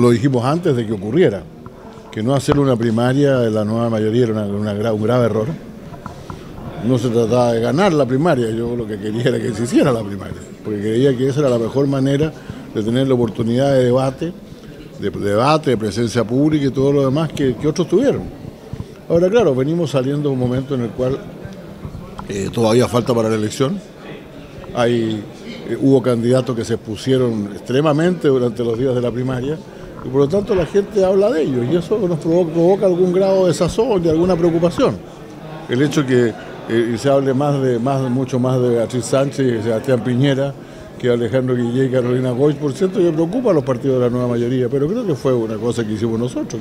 Lo dijimos antes de que ocurriera, que no hacer una primaria de la nueva mayoría era un grave error. No se trataba de ganar la primaria, yo lo que quería era que se hiciera la primaria, porque creía que esa era la mejor manera de tener la oportunidad de debate, de debate, de presencia pública y todo lo demás que, otros tuvieron. Ahora, claro, venimos saliendo de un momento en el cual eh, todavía falta para la elección. Hay, eh, hubo candidatos que se expusieron extremadamente durante los días de la primaria y por lo tanto la gente habla de ellos y eso nos provoca, algún grado de sazón y alguna preocupación. El hecho que eh, se hable más de, más, mucho más de Beatriz Sánchez y Sebastián Piñera que Alejandro Guillé y Carolina Goy, por cierto, que preocupa a los partidos de la nueva mayoría, pero creo que fue una cosa que hicimos nosotros.